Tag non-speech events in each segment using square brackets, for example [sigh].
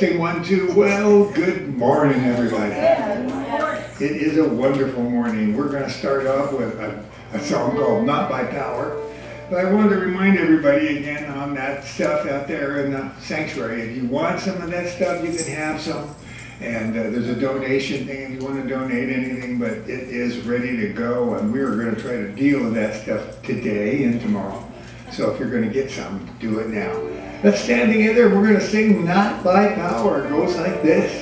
Testing one, two. Well, good morning, everybody. It is a wonderful morning. We're going to start off with a, a song called Not by Power. But I wanted to remind everybody again on that stuff out there in the sanctuary. If you want some of that stuff, you can have some. And uh, there's a donation thing if you want to donate anything, but it is ready to go. And we are going to try to deal with that stuff today and tomorrow. So if you're going to get some, do it now. Let's stand together. We're going to sing Not by Power. It goes like this.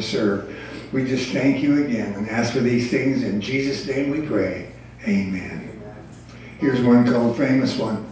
To serve. We just thank you again and ask for these things. In Jesus' name we pray. Amen. Here's one called Famous One.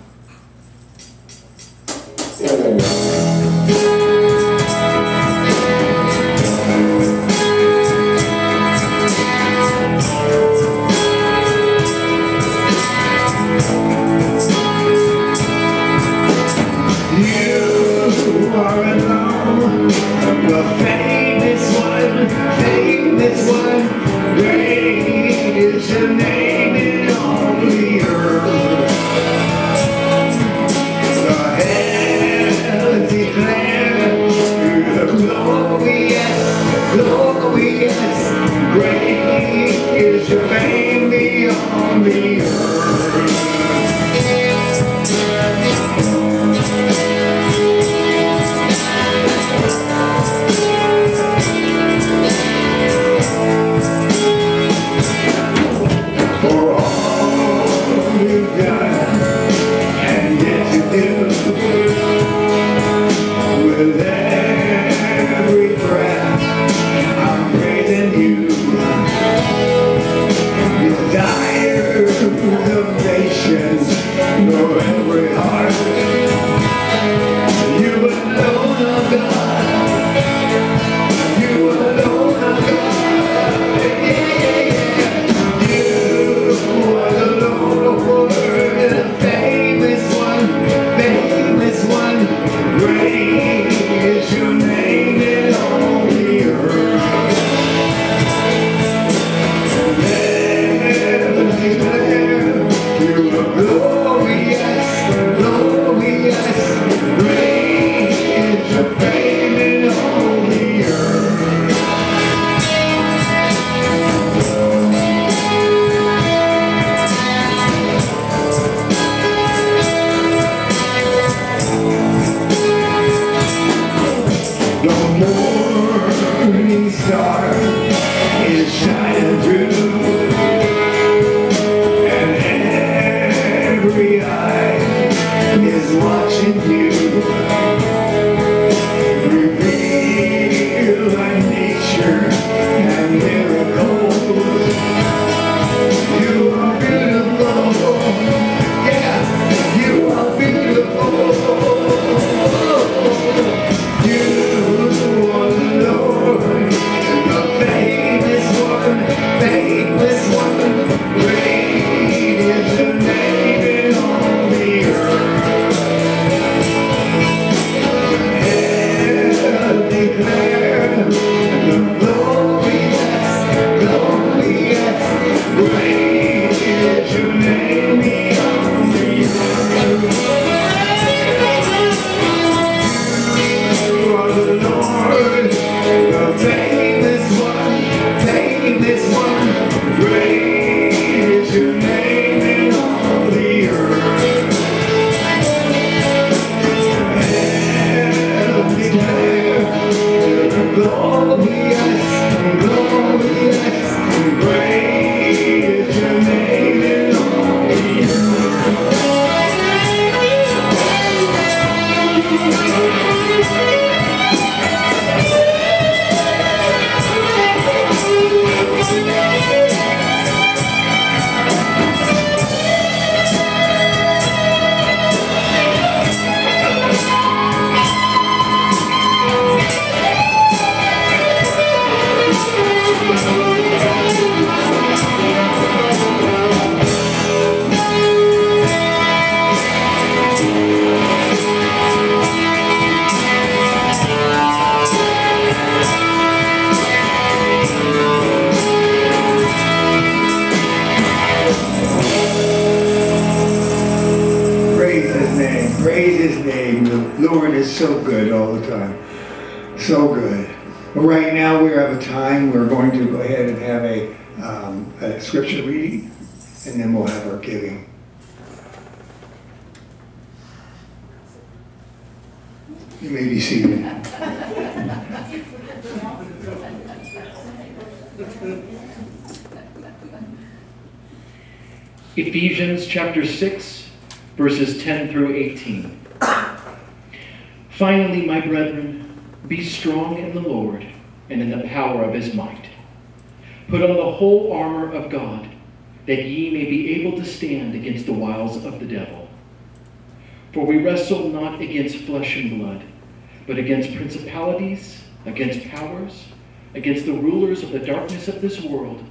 all the 6, verses 10 through 18. Finally, my brethren, be strong in the Lord and in the power of his might. Put on the whole armor of God, that ye may be able to stand against the wiles of the devil. For we wrestle not against flesh and blood, but against principalities, against powers, against the rulers of the darkness of this world,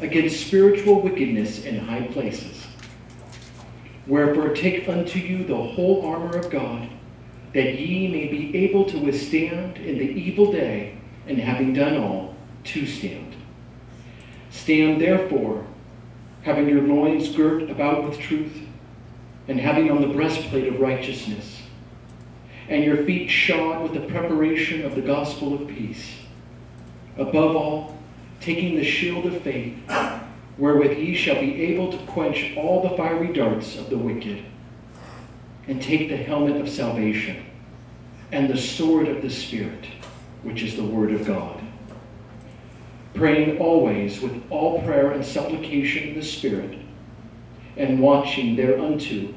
against spiritual wickedness in high places. Wherefore take unto you the whole armor of God, that ye may be able to withstand in the evil day, and having done all, to stand. Stand therefore, having your loins girt about with truth, and having on the breastplate of righteousness, and your feet shod with the preparation of the gospel of peace. Above all, taking the shield of faith, wherewith ye shall be able to quench all the fiery darts of the wicked, and take the helmet of salvation, and the sword of the Spirit, which is the word of God. Praying always with all prayer and supplication in the Spirit, and watching thereunto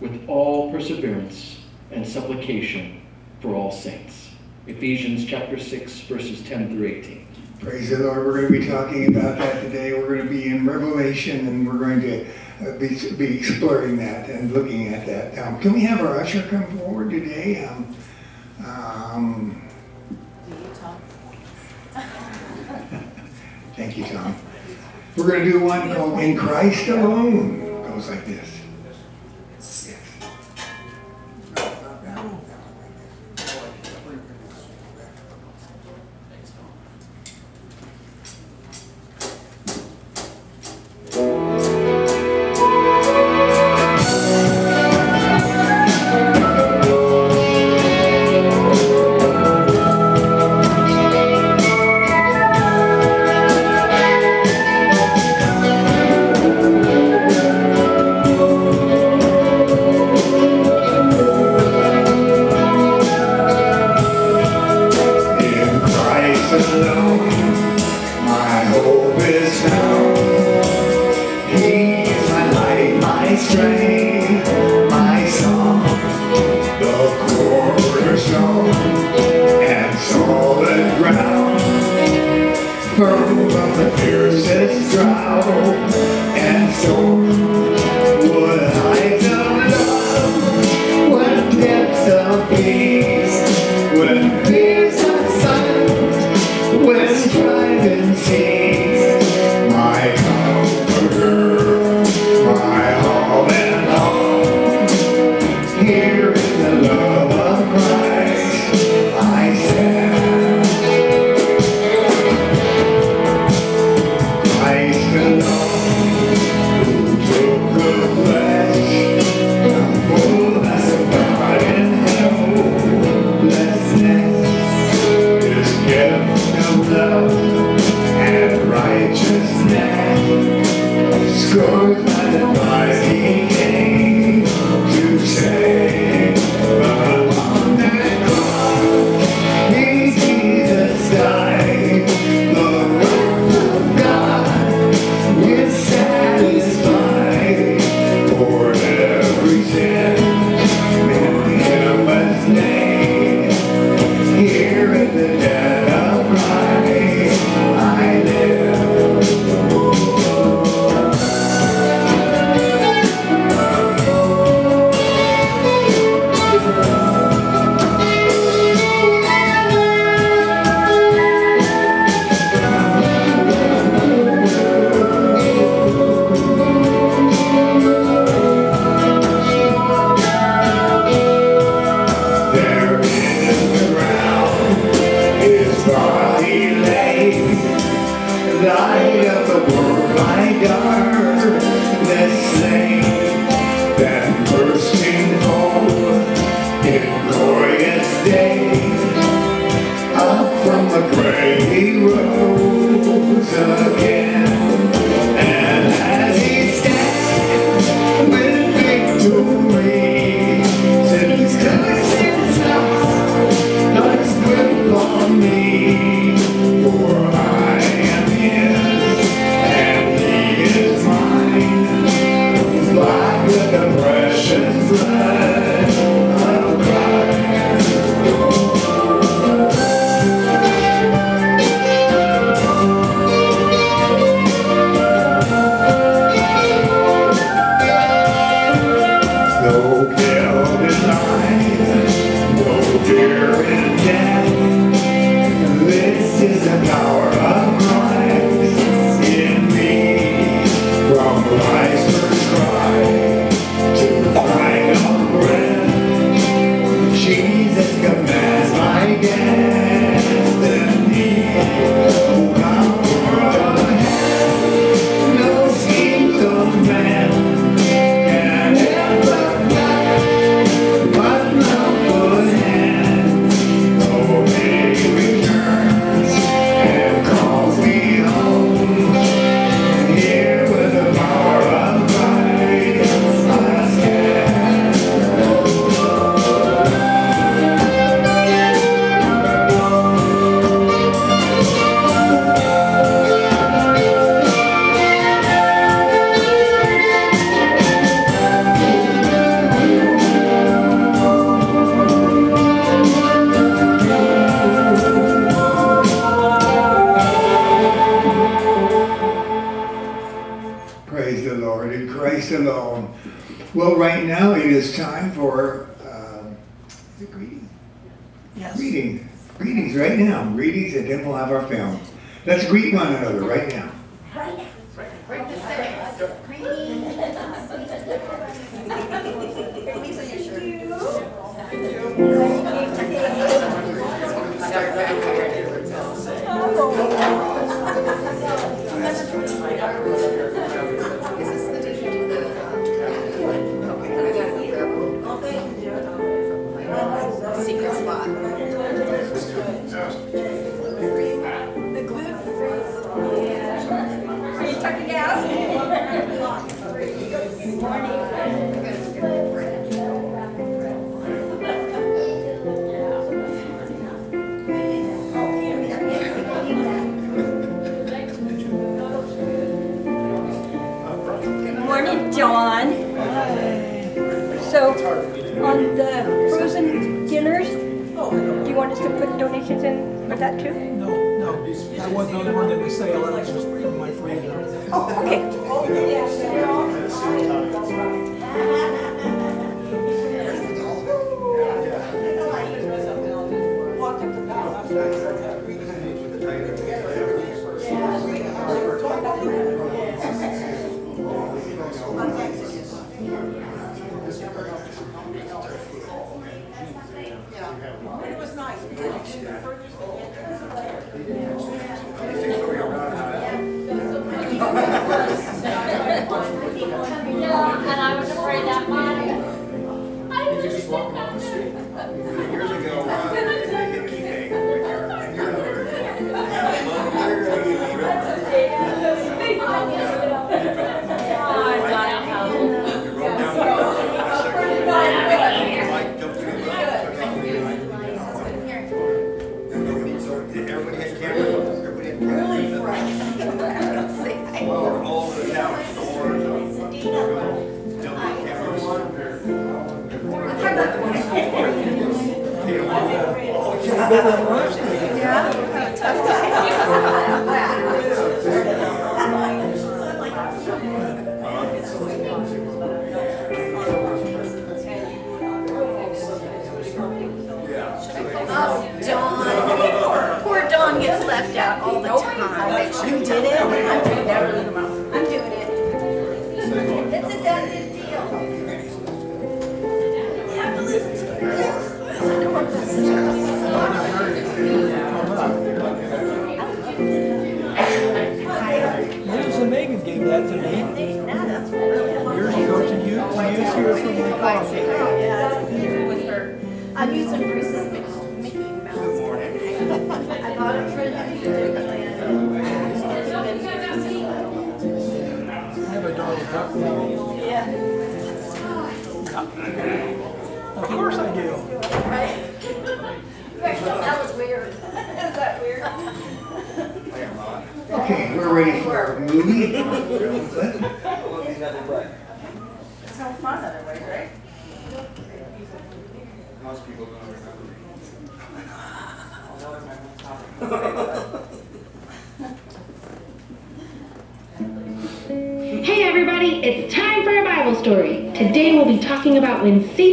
with all perseverance and supplication for all saints. Ephesians chapter 6, verses 10 through 18. Praise the Lord. We're going to be talking about that today. We're going to be in Revelation and we're going to uh, be, be exploring that and looking at that. Um, can we have our usher come forward today? Um, um, [laughs] thank you, Tom. We're going to do one called In Christ Alone. It goes like this.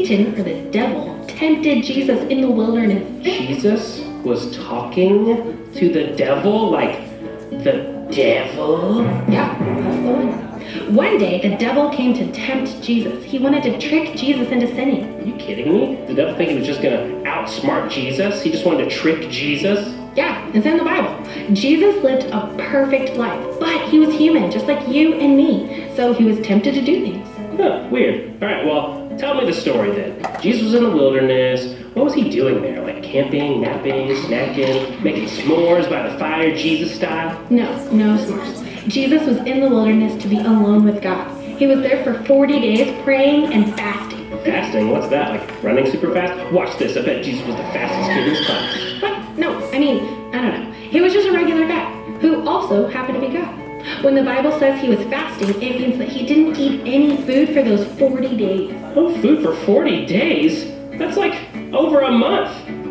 Satan, or the devil, tempted Jesus in the wilderness. Jesus was talking to the devil like the devil? Yeah, that's the one. One day, the devil came to tempt Jesus. He wanted to trick Jesus into sinning. Are you kidding me? The devil think he was just gonna outsmart Jesus? He just wanted to trick Jesus? Yeah, it's in the Bible. Jesus lived a perfect life, but he was human, just like you and me. So he was tempted to do things. Huh, weird. Alright, well, tell me the story then. Jesus was in the wilderness. What was he doing there? Like camping, napping, snacking, making s'mores by the fire, Jesus style? No, no s'mores. Jesus was in the wilderness to be alone with God. He was there for 40 days praying and fasting. Fasting? What's that? Like running super fast? Watch this. I bet Jesus was the fastest kid in his class. What? No, I mean, I don't know. He was just a regular guy who also happened to be God. When the Bible says he was fasting, it means that he didn't eat any food for those 40 days. No food for 40 days? That's like over a month.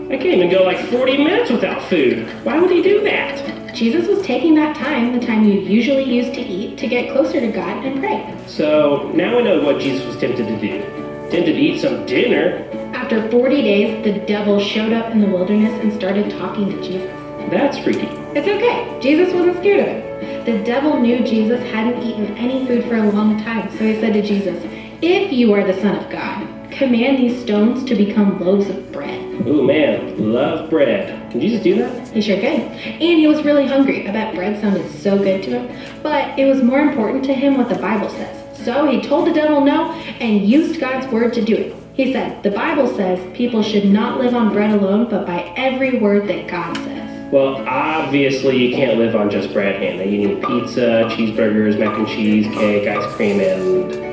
I can't even go like 40 minutes without food. Why would he do that? Jesus was taking that time, the time you usually use to eat, to get closer to God and pray. So now we know what Jesus was tempted to do. Tempted to eat some dinner. After 40 days, the devil showed up in the wilderness and started talking to Jesus. That's freaky. It's okay. Jesus wasn't scared of him. The devil knew Jesus hadn't eaten any food for a long time, so he said to Jesus, If you are the Son of God, command these stones to become loaves of bread. Ooh, man, love bread. Can Jesus do that? He sure could. And he was really hungry. I bet bread sounded so good to him. But it was more important to him what the Bible says. So he told the devil no and used God's word to do it. He said, The Bible says people should not live on bread alone, but by every word that God says. Well, obviously you can't live on just bread, Hannah. You need pizza, cheeseburgers, mac and cheese, cake, ice cream, and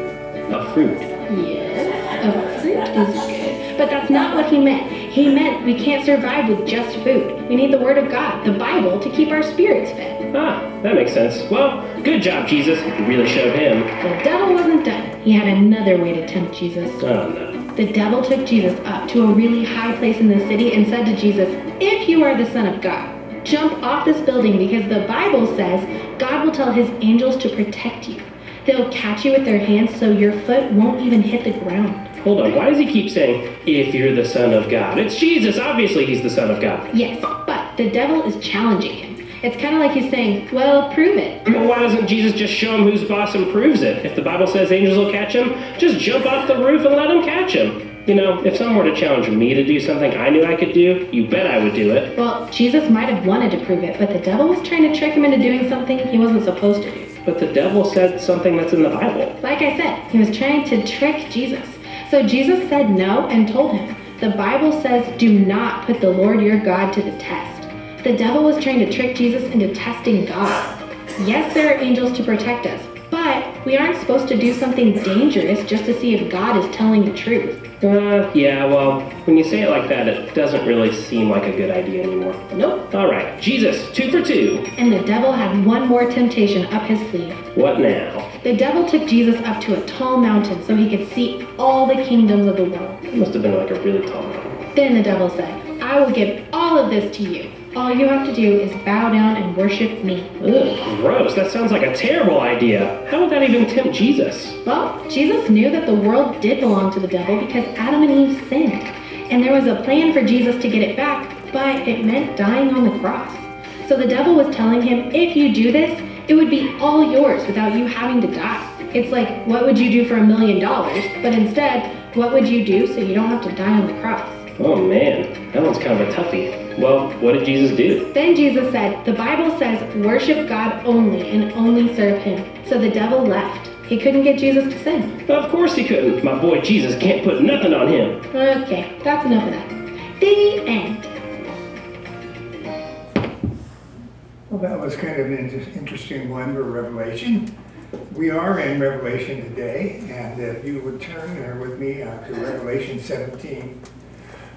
a fruit. Yes, a fruit is good. But that's not what he meant. He meant we can't survive with just food. We need the Word of God, the Bible, to keep our spirits fed. Ah, that makes sense. Well, good job, Jesus. You really showed him. The devil wasn't done. He had another way to tempt Jesus. Oh, no. The devil took Jesus up to a really high place in the city and said to Jesus, If you are the Son of God, jump off this building because the Bible says God will tell his angels to protect you. They'll catch you with their hands so your foot won't even hit the ground. Hold on, why does he keep saying, if you're the Son of God? It's Jesus, obviously he's the Son of God. Yes, but the devil is challenging him. It's kind of like he's saying, Well, prove it. Well, why doesn't Jesus just show him who's boss and proves it? If the Bible says angels will catch him, just jump off the roof and let him catch him. You know, if someone were to challenge me to do something I knew I could do, you bet I would do it. Well, Jesus might have wanted to prove it, but the devil was trying to trick him into doing something he wasn't supposed to do. But the devil said something that's in the Bible. Like I said, he was trying to trick Jesus. So Jesus said no and told him, The Bible says, do not put the Lord your God to the test. The devil was trying to trick Jesus into testing God. Yes, there are angels to protect us, but we aren't supposed to do something dangerous just to see if God is telling the truth. Uh, yeah, well, when you say it like that, it doesn't really seem like a good idea anymore. Nope. All right, Jesus, two for two. And the devil had one more temptation up his sleeve. What now? The devil took Jesus up to a tall mountain so he could see all the kingdoms of the world. It must have been like a really tall mountain. Then the devil said, I will give all of this to you. All you have to do is bow down and worship me. Ugh, gross. That sounds like a terrible idea. How would that even tempt Jesus? Well, Jesus knew that the world did belong to the devil because Adam and Eve sinned. And there was a plan for Jesus to get it back, but it meant dying on the cross. So the devil was telling him, if you do this, it would be all yours without you having to die. It's like, what would you do for a million dollars? But instead, what would you do so you don't have to die on the cross? Oh man, that one's kind of a toughie. Well, what did Jesus do? Then Jesus said, The Bible says, worship God only and only serve Him. So the devil left. He couldn't get Jesus to sin. Of course he couldn't. My boy Jesus can't put nothing on him. Okay, that's enough of that. The end. Well, that was kind of an interesting one for Revelation. We are in Revelation today, and if you would turn there with me uh, to Revelation 17.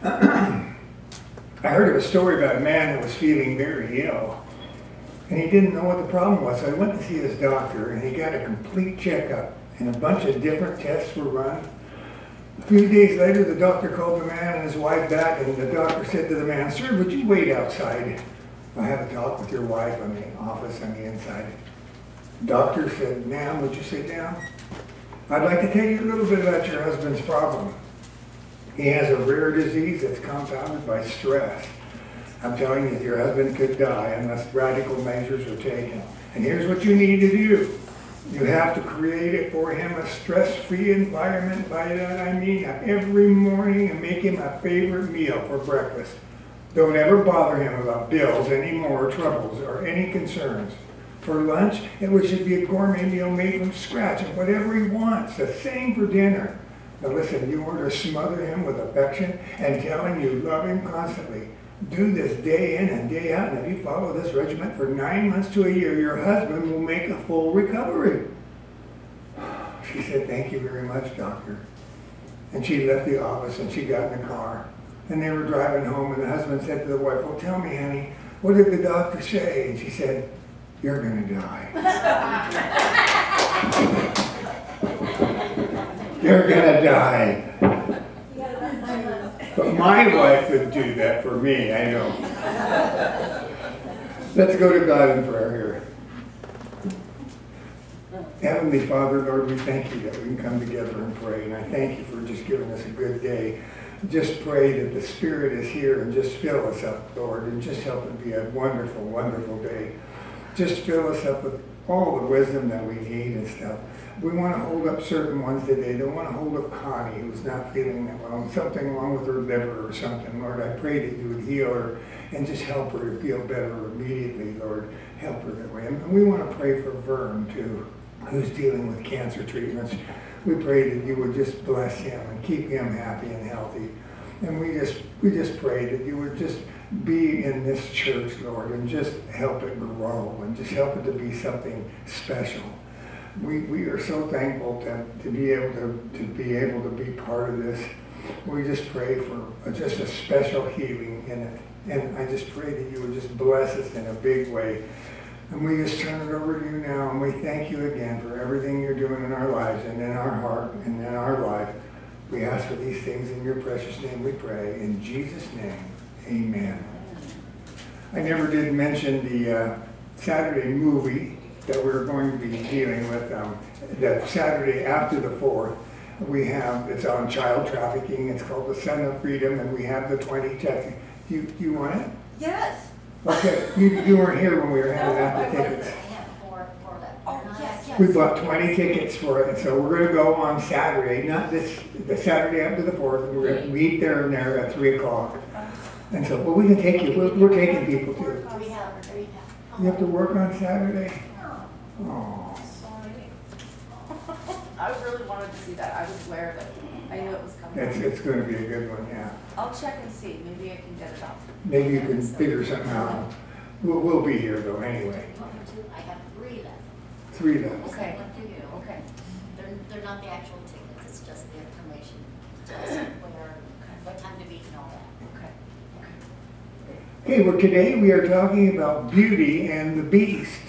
I heard of a story about a man that was feeling very ill, and he didn't know what the problem was. So I went to see his doctor, and he got a complete checkup, and a bunch of different tests were run. A few days later, the doctor called the man and his wife back, and the doctor said to the man, Sir, would you wait outside? I have a talk with your wife on the office on the inside. Doctor said, Ma'am, would you sit down? I'd like to tell you a little bit about your husband's problem. He has a rare disease that's compounded by stress. I'm telling you, your husband could die unless radical measures are taken. And here's what you need to do. You have to create it for him a stress-free environment. By that I mean every morning and make him a favorite meal for breakfast. Don't ever bother him about bills anymore, troubles, or any concerns. For lunch, it should be a gourmet meal made from scratch and whatever he wants. The same for dinner. Now listen, you are to smother him with affection and tell him you love him constantly. Do this day in and day out, and if you follow this regimen for nine months to a year, your husband will make a full recovery. She said, thank you very much, doctor. And she left the office and she got in the car. And they were driving home, and the husband said to the wife, well, tell me, honey, what did the doctor say? And she said, you're going to die. [laughs] You're gonna die. But my wife would do that for me, I know. Let's go to God in prayer here. Heavenly Father, Lord, we thank you that we can come together and pray. And I thank you for just giving us a good day. Just pray that the Spirit is here and just fill us up, Lord, and just help it be a wonderful, wonderful day. Just fill us up with all the wisdom that we need and stuff. We want to hold up certain ones today. They don't want to hold up Connie, who's not feeling that well, something wrong with her liver or something. Lord, I pray that you would heal her and just help her to feel better immediately, Lord. Help her that way. And we want to pray for Vern, too, who's dealing with cancer treatments. We pray that you would just bless him and keep him happy and healthy. And we just we just pray that you would just be in this church, Lord, and just help it grow and just help it to be something special. We, we are so thankful to, to be able to, to be able to be part of this. We just pray for just a special healing in it. And I just pray that you would just bless us in a big way. And we just turn it over to you now, and we thank you again for everything you're doing in our lives and in our heart and in our life. We ask for these things in your precious name we pray. In Jesus' name, amen. I never did mention the uh, Saturday movie that we're going to be dealing with. Um, that Saturday after the 4th, we have, it's on child trafficking. It's called The Sound of Freedom, and we have the 20 checks. Do you, do you want it? Yes. Okay, you, you weren't here when we were handing out the tickets. Oh, yes, yes. We bought 20 tickets for it, so we're going to go on Saturday, not this, the Saturday after the 4th, and we're going to meet there and there at 3 o'clock. And so, well, we can take you, we're, we're taking people too. You have to work on Saturday? Oh, [laughs] I really wanted to see that. I was aware of it. I knew it was coming. it's, it's going to be a good one, yeah. I'll check and see. Maybe I can get it out. Maybe you can figure something out. We'll, we'll be here though, anyway. I have three left. Three left. Okay. What do you? Okay. They're, they're not the actual tickets, it's just the information, just where, what time to meet and all that. Okay. Well, today we are talking about Beauty and the Beast.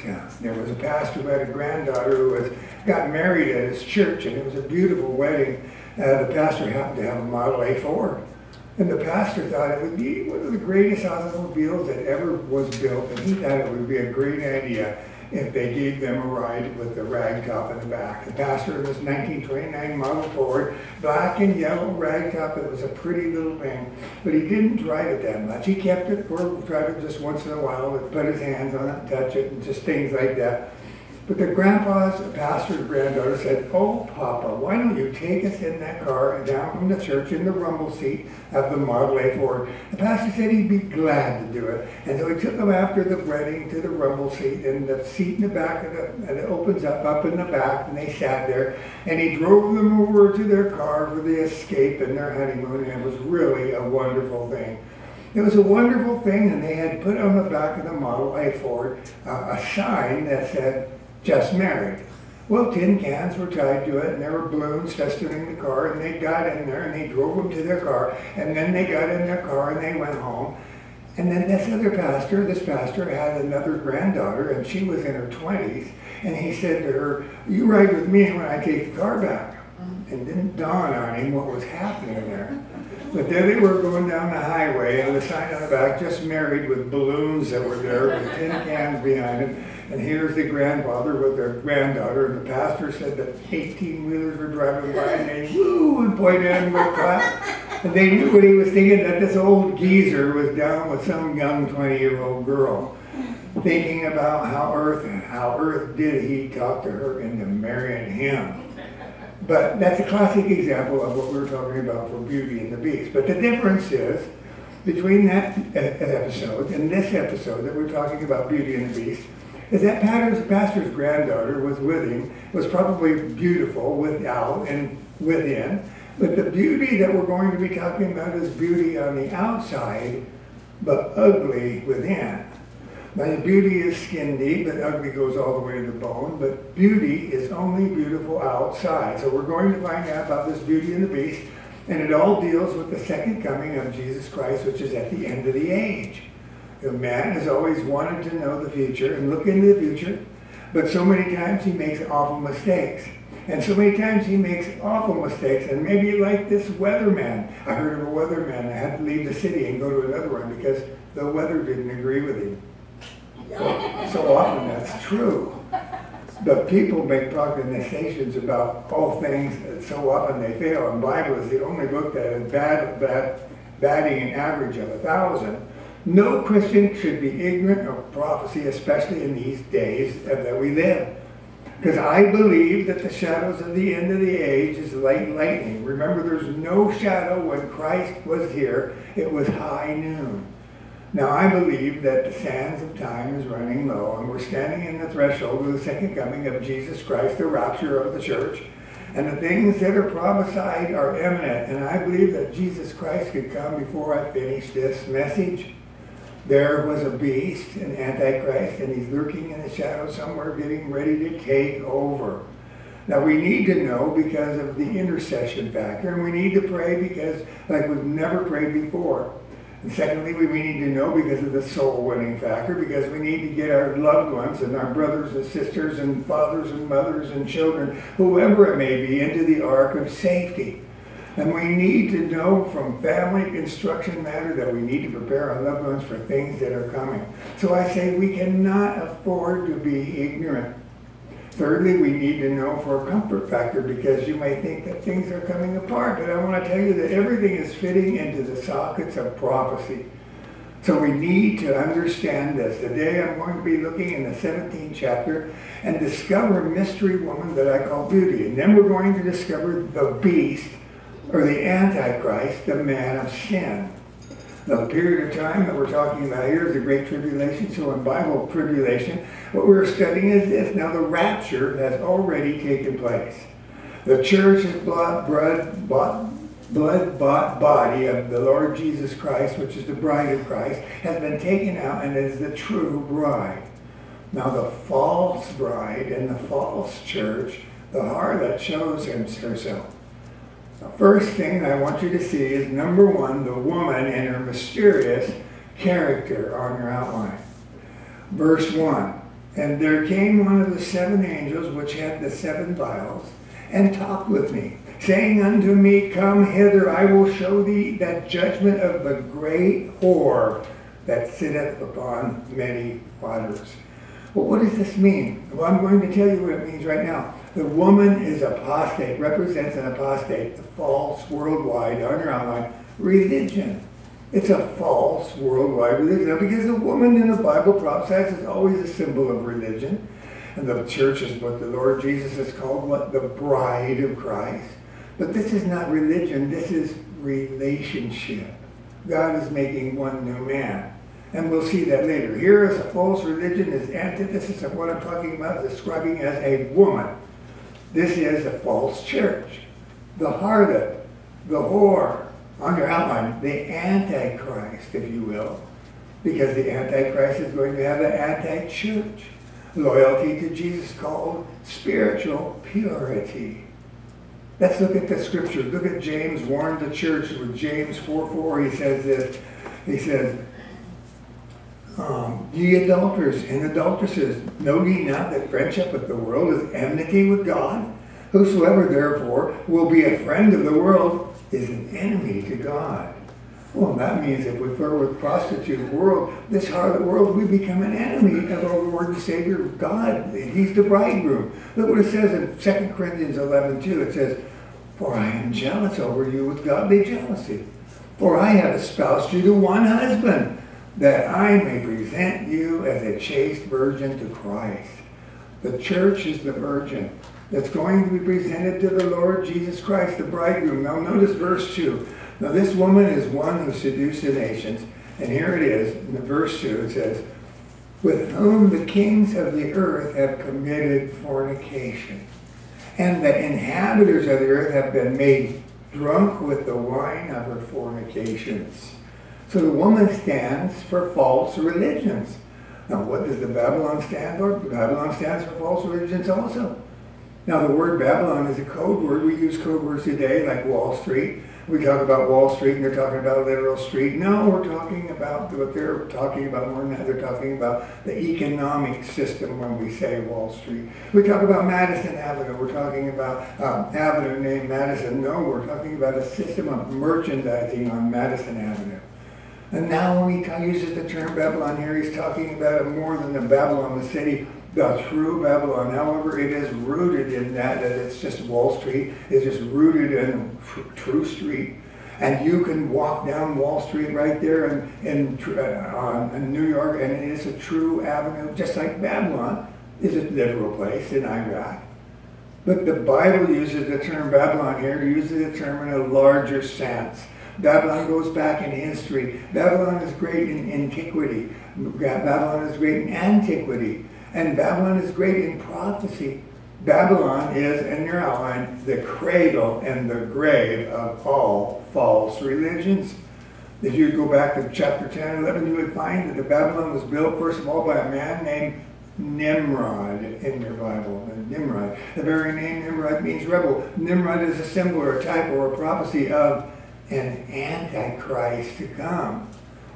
There was a pastor who had a granddaughter who was, got married at his church, and it was a beautiful wedding. Uh, the pastor happened to have a Model A Ford. And the pastor thought it would be one of the greatest automobiles that ever was built, and he thought it would be a great idea if they gave them a ride with the rag top in the back. The pastor was 1929 Model Ford, black and yellow rag top. It was a pretty little thing, but he didn't drive it that much. He kept it or drive it just once in a while, would put his hands on it, touch it, and just things like that. But the grandpa's pastor's granddaughter said, Oh, Papa, why don't you take us in that car and down from the church in the rumble seat of the Model A Ford? The pastor said he'd be glad to do it. And so he took them after the wedding to the rumble seat, and the seat in the back of the, and it opens up, up in the back, and they sat there. And he drove them over to their car for the escape and their honeymoon, and it was really a wonderful thing. It was a wonderful thing, and they had put on the back of the Model A Ford uh, a sign that said, just married. Well, tin cans were tied to it, and there were balloons festooning the car, and they got in there, and they drove them to their car, and then they got in their car, and they went home. And then this other pastor, this pastor had another granddaughter, and she was in her 20s, and he said to her, you ride with me when I take the car back. And didn't dawn on him what was happening there. But there they were going down the highway, and the sign on the back, just married with balloons that were there, with tin cans behind him. And here's the grandfather with their granddaughter, and the pastor said that 18 wheelers were driving by, and they woo and pointed and would clap. And they knew what he was thinking that this old geezer was down with some young 20 year old girl, thinking about how Earth, and how Earth did he talk to her into marrying him. But that's a classic example of what we were talking about for Beauty and the Beast. But the difference is between that episode and this episode that we're talking about Beauty and the Beast is that pastor's, pastor's granddaughter was with him, was probably beautiful without and within. But the beauty that we're going to be talking about is beauty on the outside, but ugly within. Now, beauty is skin deep, but ugly goes all the way to the bone. But beauty is only beautiful outside. So we're going to find out about this beauty and the beast, and it all deals with the second coming of Jesus Christ, which is at the end of the age. The man has always wanted to know the future and look into the future, but so many times he makes awful mistakes. And so many times he makes awful mistakes, and maybe like this weatherman. I heard of a weatherman that had to leave the city and go to another one because the weather didn't agree with him. So often that's true. But people make prognostications about all things and so often they fail. And Bible is the only book that is bad, bad, batting an average of a thousand. No Christian should be ignorant of prophecy, especially in these days that we live. Because I believe that the shadows of the end of the age is like lightning. Remember, there's no shadow when Christ was here. It was high noon. Now, I believe that the sands of time is running low, and we're standing in the threshold of the second coming of Jesus Christ, the rapture of the church. And the things that are prophesied are imminent. And I believe that Jesus Christ could come before I finish this message. There was a beast, an antichrist, and he's lurking in the shadows somewhere getting ready to take over. Now we need to know because of the intercession factor, and we need to pray because like we've never prayed before. And secondly, we need to know because of the soul winning factor, because we need to get our loved ones and our brothers and sisters and fathers and mothers and children, whoever it may be, into the ark of safety. And we need to know from family instruction matter that we need to prepare our loved ones for things that are coming. So I say we cannot afford to be ignorant. Thirdly, we need to know for a comfort factor because you may think that things are coming apart, but I want to tell you that everything is fitting into the sockets of prophecy. So we need to understand this. Today I'm going to be looking in the 17th chapter and discover mystery woman that I call beauty. And then we're going to discover the beast or the Antichrist, the man of sin. Now, the period of time that we're talking about here is the Great Tribulation. So in Bible tribulation, what we're studying is this. Now, the rapture has already taken place. The church's blood, blood, bought, blood bought body of the Lord Jesus Christ, which is the bride of Christ, has been taken out and is the true bride. Now, the false bride and the false church, the harlot shows herself. The first thing I want you to see is number one, the woman and her mysterious character on your outline. Verse 1 And there came one of the seven angels which had the seven vials, and talked with me, saying unto me, Come hither, I will show thee that judgment of the great whore that sitteth upon many waters. Well, what does this mean? Well, I'm going to tell you what it means right now. The woman is apostate, represents an apostate, the false worldwide, outline, religion. It's a false worldwide religion. Because the woman in the Bible prophesies is always a symbol of religion. And the church is what the Lord Jesus has called what? The bride of Christ. But this is not religion, this is relationship. God is making one new man. And we'll see that later. Here is a false religion, is antithesis of what I'm talking about, describing as a woman. This is a false church. The harlot, the whore, your outline, the Antichrist, if you will, because the Antichrist is going to have an anti-church. Loyalty to Jesus called spiritual purity. Let's look at the scripture. Look at James warned the church with James 4 4. He says this. He says, um, ye adulterers and adulteresses, know ye not that friendship with the world is enmity with God? Whosoever therefore will be a friend of the world is an enemy to God. Well, that means if we flirt with prostitute world, this harlot world, we become an enemy of our Lord and Savior God. and He's the bridegroom. Look what it says in 2 Corinthians 11, 2. It says, For I am jealous over you with godly jealousy. For I have espoused you to one husband, that I may present you as a chaste virgin to Christ. The church is the virgin that's going to be presented to the Lord Jesus Christ, the bridegroom. Now notice verse 2. Now this woman is one who seduced the nations. And here it is, in verse 2, it says, With whom the kings of the earth have committed fornication. And the inhabitants of the earth have been made drunk with the wine of her fornications. So the woman stands for false religions. Now, what does the Babylon stand for? Babylon stands for false religions also. Now, the word Babylon is a code word. We use code words today, like Wall Street. We talk about Wall Street, and they're talking about literal street. No, we're talking about what they're talking about more than that. They're talking about the economic system when we say Wall Street. We talk about Madison Avenue. We're talking about um, Avenue named Madison. No, we're talking about a system of merchandising on Madison Avenue. And now when he uses the term Babylon here, he's talking about it more than the Babylon, the city, the true Babylon. However, it is rooted in that, that it's just Wall Street, it's just rooted in true street. And you can walk down Wall Street right there in, in, uh, in New York, and it is a true avenue, just like Babylon is a literal place in Iraq. But the Bible uses the term Babylon here, uses the term in a larger sense. Babylon goes back in history. Babylon is great in antiquity. Babylon is great in antiquity. And Babylon is great in prophecy. Babylon is, in your outline, the cradle and the grave of all false religions. If you go back to chapter 10 and 11, you would find that the Babylon was built, first of all, by a man named Nimrod in your Bible. Nimrod. The very name Nimrod means rebel. Nimrod is a symbol or a type or a prophecy of an antichrist to come.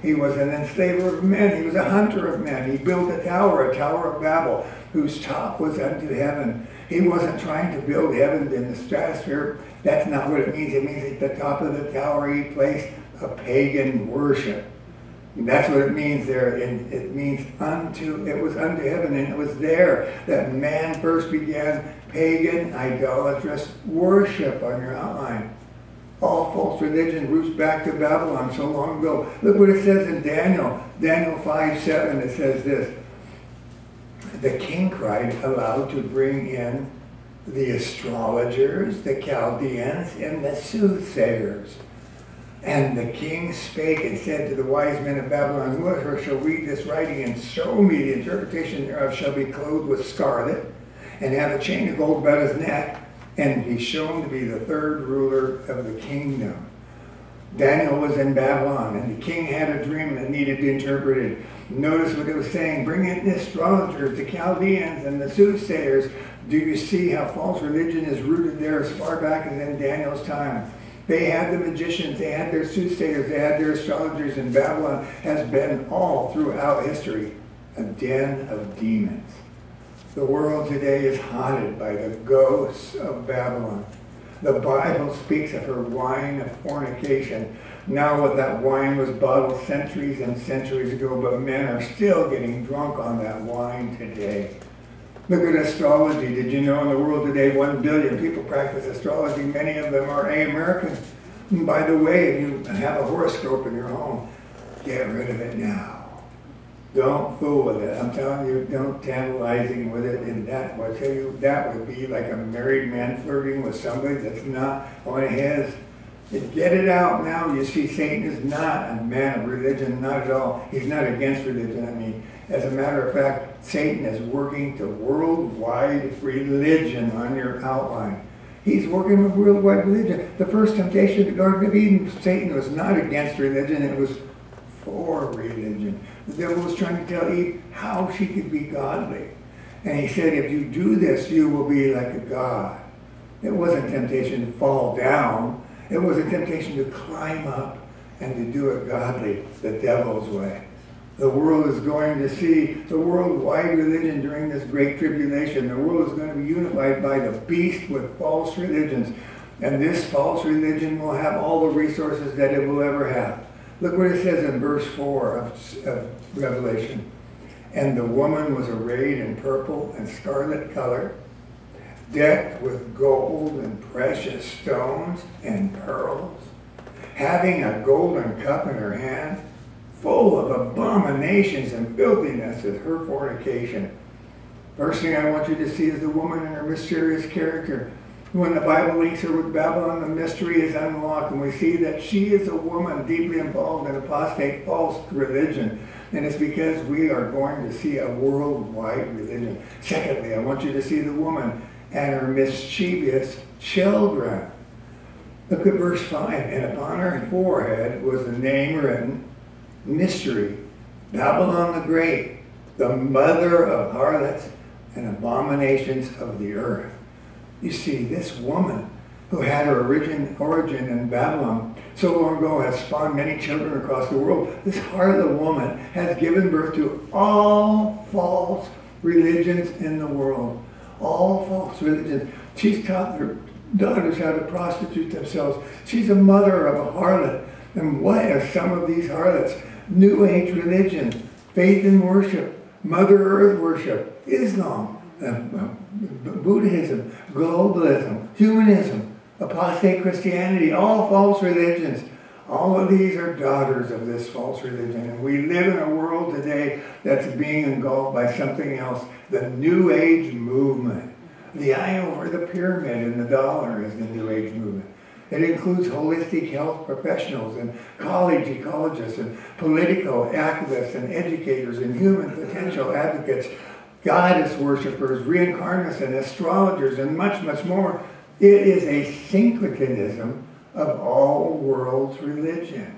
He was an enslaver of men. He was a hunter of men. He built a tower, a tower of Babel, whose top was unto heaven. He wasn't trying to build heaven in the stratosphere. That's not what it means. It means at the top of the tower he placed a pagan worship. That's what it means there. And it means unto, it was unto heaven. And it was there that man first began pagan, idolatrous worship on your outline. All false religion roots back to Babylon so long ago. Look what it says in Daniel. Daniel 5 7, it says this. The king cried aloud to bring in the astrologers, the Chaldeans, and the soothsayers. And the king spake and said to the wise men of Babylon, Whoever shall read this writing and show me the interpretation thereof shall be clothed with scarlet, and have a chain of gold about his neck, and be shown to be the third ruler of the kingdom. Daniel was in Babylon, and the king had a dream that needed to be interpreted. Notice what it was saying bring in the astrologers, the Chaldeans, and the soothsayers. Do you see how false religion is rooted there as far back as in Daniel's time? They had the magicians, they had their soothsayers, they had their astrologers, and Babylon has been all throughout history a den of demons. The world today is haunted by the ghosts of Babylon. The Bible speaks of her wine of fornication. Now, what that wine was bottled centuries and centuries ago, but men are still getting drunk on that wine today. Look at astrology. Did you know in the world today, one billion people practice astrology? Many of them are American. By the way, if you have a horoscope in your home, get rid of it now. Don't fool with it. I'm telling you, don't tantalizing with it. And that, I tell you, that would be like a married man flirting with somebody that's not of his. Get it out now. You see, Satan is not a man of religion, not at all. He's not against religion. I mean, as a matter of fact, Satan is working to worldwide religion on your outline. He's working with worldwide religion. The first temptation to Garden of Eden, Satan was not against religion, it was for religion. The devil was trying to tell Eve how she could be godly. And he said, if you do this, you will be like a God. It wasn't temptation to fall down. It was a temptation to climb up and to do it godly, the devil's way. The world is going to see the worldwide religion during this great tribulation. The world is going to be unified by the beast with false religions. And this false religion will have all the resources that it will ever have. Look what it says in verse 4 of, of Revelation. And the woman was arrayed in purple and scarlet color, decked with gold and precious stones and pearls, having a golden cup in her hand, full of abominations and filthiness of her fornication. First thing I want you to see is the woman and her mysterious character. When the Bible links her with Babylon, the mystery is unlocked, and we see that she is a woman deeply involved in apostate false religion. And it's because we are going to see a worldwide religion. Secondly, I want you to see the woman and her mischievous children. Look at verse 5. And upon her forehead was a name written, Mystery, Babylon the Great, the mother of harlots and abominations of the earth. You see, this woman who had her origin, origin in Babylon so long ago has spawned many children across the world. This harlot woman has given birth to all false religions in the world. All false religions. She's taught her daughters how to prostitute themselves. She's a mother of a harlot. And what are some of these harlots? New Age religion, faith and worship, Mother Earth worship, Islam, Uh, uh, Buddhism, globalism, humanism, apostate Christianity, all false religions. All of these are daughters of this false religion. And we live in a world today that's being engulfed by something else, the New Age movement. The eye over the pyramid and the dollar is the New Age movement. It includes holistic health professionals and college ecologists and political activists and educators and human potential advocates, goddess worshippers, reincarnationists, astrologers, and much, much more. It is a syncretism of all world's religion.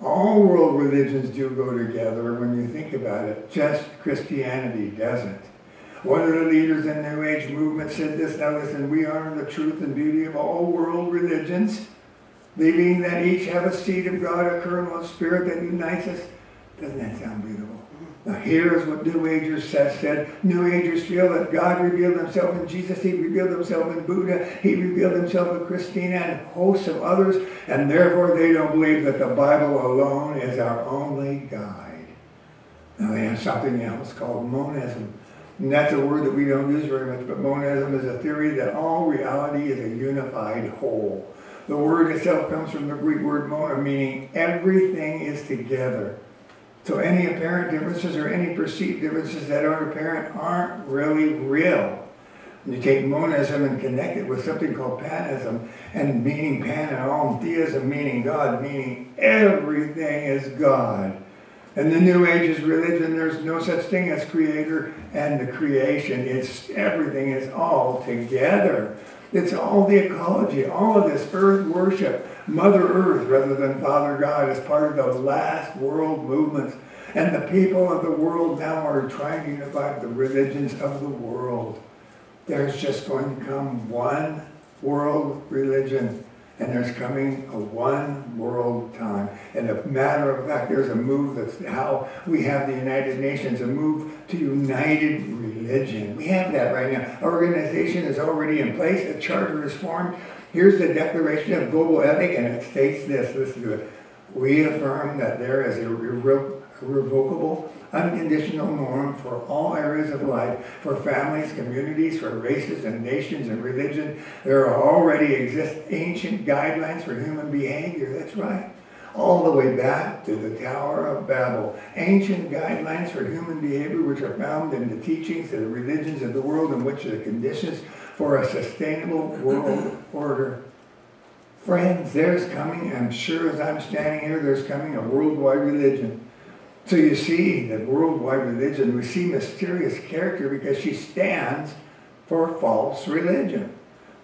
All world religions do go together when you think about it, just Christianity doesn't. One of the leaders in the New Age movement said this, now listen, we honor the truth and beauty of all world religions, believing that each have a seed of God, a kernel of spirit that unites us. Doesn't that sound beautiful? Now here is what New Agers said. New Agers feel that God revealed himself in Jesus, he revealed himself in Buddha, he revealed himself in Krishna and hosts of others, and therefore they don't believe that the Bible alone is our only guide. Now they have something else called monism. And that's a word that we don't use very much, but monism is a theory that all reality is a unified whole. The word itself comes from the Greek word mona, meaning everything is together. So any apparent differences or any perceived differences that aren't apparent aren't really real. You take monism and connect it with something called panism, and meaning pan and all, and theism meaning God, meaning everything is God. In the New Age's religion, there's no such thing as creator and the creation. It's everything is all together. It's all the ecology, all of this earth worship, Mother Earth rather than Father God is part of the last world movements. And the people of the world now are trying to unify the religions of the world. There's just going to come one world religion and there's coming a one world time. And a matter of fact, there's a move that's how we have the United Nations, a move to united religion. We have that right now. Our organization is already in place, a charter is formed. Here's the Declaration of Global Ethic, and it states this, listen to it. We affirm that there is a irrevocable unconditional norm for all areas of life, for families, communities, for races and nations and religion. There are already exist ancient guidelines for human behavior. That's right. All the way back to the Tower of Babel. Ancient guidelines for human behavior which are found in the teachings of the religions of the world in which the conditions for a sustainable world order. Friends, there's coming, I'm sure as I'm standing here, there's coming a worldwide religion so you see that worldwide religion, we see mysterious character because she stands for false religion.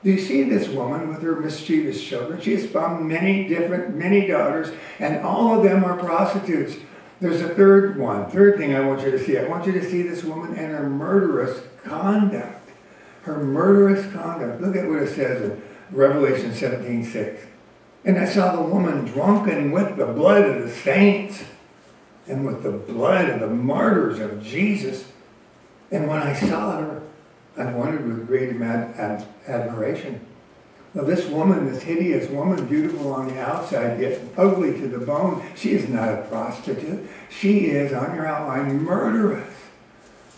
Do you see this woman with her mischievous children? She has found many different, many daughters, and all of them are prostitutes. There's a third one, third thing I want you to see. I want you to see this woman and her murderous conduct. Her murderous conduct. Look at what it says in Revelation 17, 6. And I saw the woman drunken with the blood of the saints and with the blood of the martyrs of Jesus. And when I saw her, I wondered with great ad admiration. Now this woman, this hideous woman, beautiful on the outside, yet ugly to the bone, she is not a prostitute. She is, on your outline, murderous.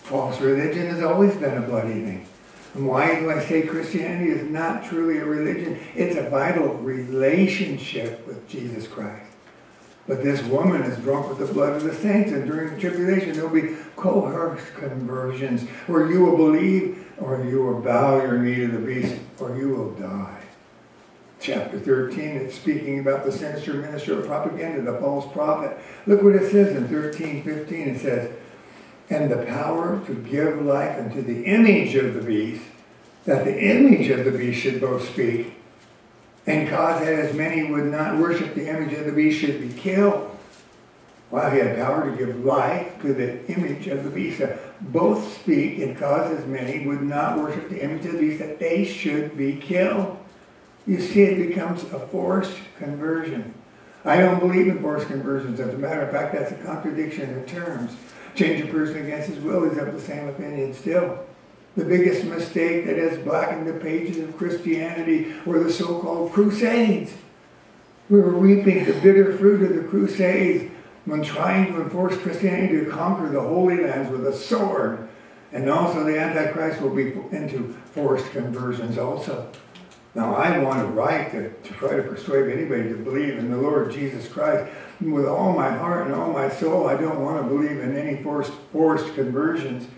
False religion has always been a bloody thing. And why do I say Christianity is not truly a religion? It's a vital relationship with Jesus Christ. But this woman is drunk with the blood of the saints, and during the tribulation there'll be coerced conversions, where you will believe, or you will bow your knee to the beast, or you will die. Chapter 13, it's speaking about the sinister minister of propaganda, the false prophet. Look what it says in 13, 15. It says, And the power to give life unto the image of the beast, that the image of the beast should both speak and cause that as many would not worship the image of the beast should be killed. While he had power to give life to the image of the beast. that Both speak and cause as many would not worship the image of the beast that they should be killed. You see, it becomes a forced conversion. I don't believe in forced conversions. As a matter of fact, that's a contradiction in terms. Change a person against his will, he's of the same opinion still. The biggest mistake that has blackened the pages of Christianity were the so-called crusades. We were reaping the bitter fruit of the Crusades when trying to enforce Christianity to conquer the Holy Lands with a sword. And also the Antichrist will be into forced conversions also. Now I want a right to, to try to persuade anybody to believe in the Lord Jesus Christ with all my heart and all my soul. I don't want to believe in any forced, forced conversions.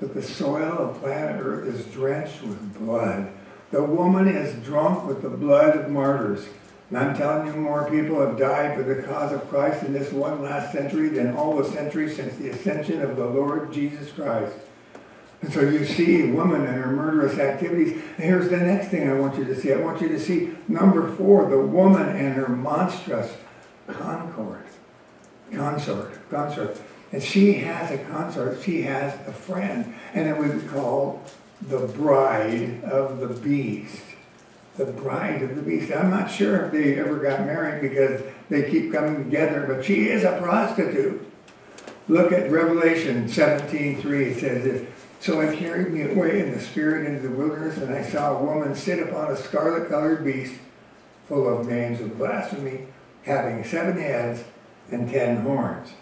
But the soil of planet Earth is drenched with blood. The woman is drunk with the blood of martyrs. And I'm telling you, more people have died for the cause of Christ in this one last century than all the centuries since the ascension of the Lord Jesus Christ. And so you see a woman and her murderous activities. And here's the next thing I want you to see. I want you to see number four, the woman and her monstrous concord, consort, consort. And she has a consort, she has a friend, and it was called the bride of the beast. The bride of the beast. I'm not sure if they ever got married because they keep coming together, but she is a prostitute. Look at Revelation 17:3. It says this. So I carried me away in the spirit into the wilderness, and I saw a woman sit upon a scarlet colored beast full of names of blasphemy, having seven heads and ten horns.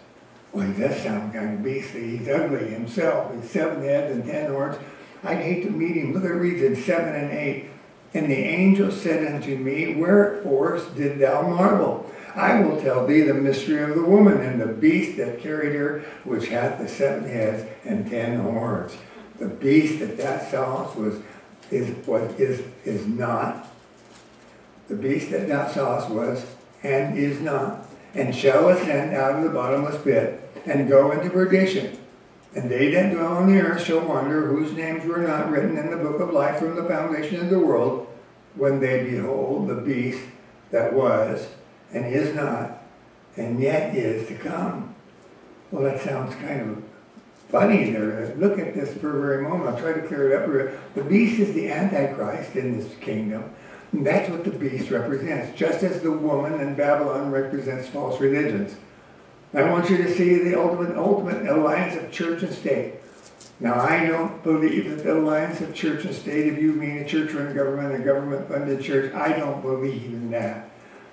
Well, he does sound kind of beastly. He's ugly himself. He's seven heads and ten horns. I'd hate to meet him. Look at it reads in 7 and 8. And the angel said unto me, Wherefore did thou marvel? I will tell thee the mystery of the woman and the beast that carried her, which hath the seven heads and ten horns. The beast that thou sawest was is was is is not. The beast that thou sawest was and is not, and shall ascend out of the bottomless pit and go into perdition. And they that dwell on the earth shall wonder whose names were not written in the book of life from the foundation of the world when they behold the beast that was and is not and yet is to come. Well, that sounds kind of funny there. Look at this for a very moment. I'll try to clear it up. The beast is the Antichrist in this kingdom. And that's what the beast represents, just as the woman in Babylon represents false religions. I want you to see the ultimate, ultimate alliance of church and state. Now, I don't believe that the alliance of church and state, if you mean a church-run government, a government-funded church, I don't believe in that.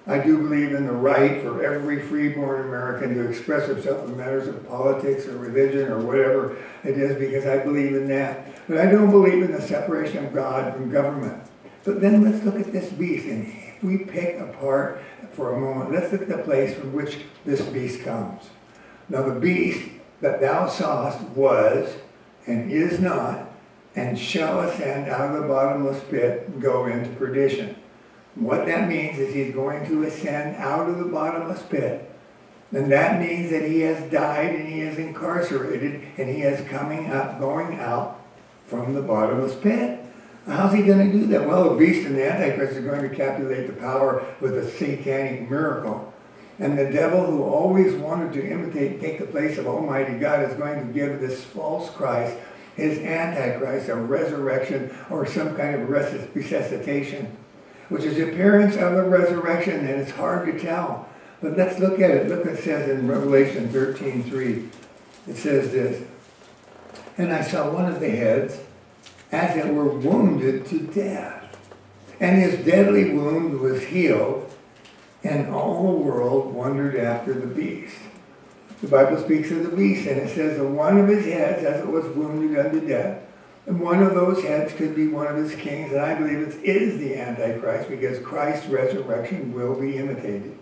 I do believe in the right for every freeborn American to express himself in matters of politics or religion or whatever it is because I believe in that. But I don't believe in the separation of God from government. But then let's look at this beast. And if we pick apart for a moment, let's look at the place from which this beast comes. Now the beast that thou sawest was and is not and shall ascend out of the bottomless pit and go into perdition. What that means is he's going to ascend out of the bottomless pit. And that means that he has died and he is incarcerated and he is coming up, going out from the bottomless pit. How's he going to do that? Well, the beast and the Antichrist are going to captivate the power with a satanic miracle. And the devil, who always wanted to imitate, take the place of Almighty God, is going to give this false Christ, his Antichrist, a resurrection or some kind of resuscitation which is the appearance of the resurrection, and it's hard to tell. But let's look at it. Look what it says in Revelation 13:3. It says this, And I saw one of the heads, as it were wounded to death. And his deadly wound was healed, and all the world wondered after the beast. The Bible speaks of the beast, and it says that one of his heads, as it was wounded unto death, and one of those heads could be one of his kings, and I believe it is the Antichrist because Christ's resurrection will be imitated.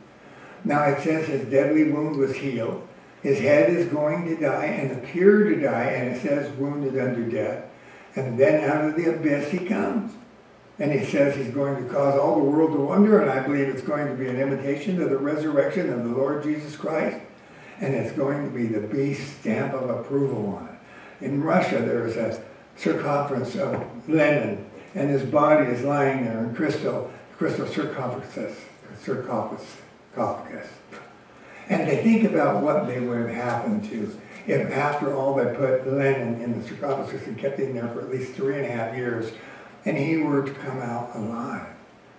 Now it says his deadly wound was healed. His head is going to die and appear to die, and it says wounded unto death. And then out of the abyss he comes. And he says he's going to cause all the world to wonder, and I believe it's going to be an imitation of the resurrection of the Lord Jesus Christ. And it's going to be the beast stamp of approval on it. In Russia, there is a circumference of Lenin, and his body is lying there in crystal, crystal sarcophagus, sarcophagus. And they think about what they would have happened to if after all they put Lenin in the sarcophagus and kept him there for at least three and a half years, and he were to come out alive.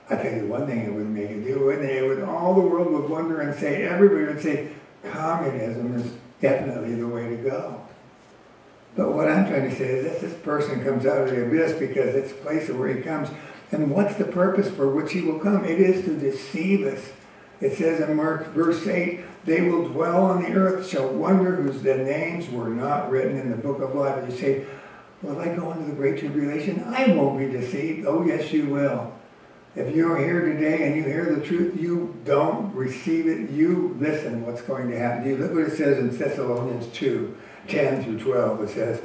I tell you one thing it would make it do, wouldn't it? it would, all the world would wonder and say, everybody would say, communism is definitely the way to go. But what I'm trying to say is that this person comes out of the abyss because it's a place where he comes. And what's the purpose for which he will come? It is to deceive us It says in Mark verse 8, they will dwell on the earth, shall wonder whose the names were not written in the book of life. And you say, Will I go into the great tribulation? I won't be deceived. Oh, yes, you will. If you're here today and you hear the truth, you don't receive it. You listen what's going to happen you. Look what it says in Thessalonians 2, 10 through 12. It says,